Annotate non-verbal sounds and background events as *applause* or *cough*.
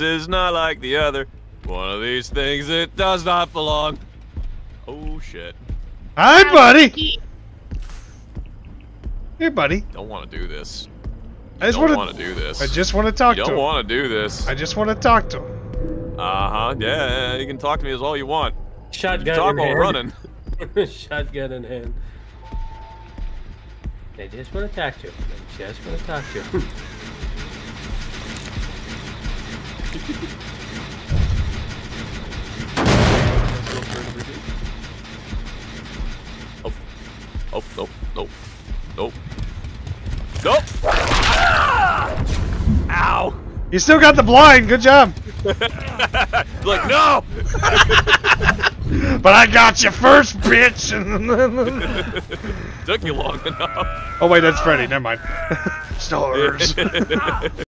is not like the other. One of these things it does not belong. Oh shit. Hi, buddy. Here, buddy. Don't want to do this. I just don't want want to do this. I just want to talk you to don't him. want to do this. I just want to talk to him. Uh huh. Yeah, you can talk to me as all you want. You Shotgun talk in while hand. running. *laughs* Shotgun in hand. They just want to talk to him. They just want to talk to him. *laughs* Oh, nope, nope, nope. Nope! Ah! Ow! You still got the blind. Good job. *laughs* like, no! *laughs* But I got you first, bitch. *laughs* Took you long enough. oh wait, that's Freddy. Never mind. Stars.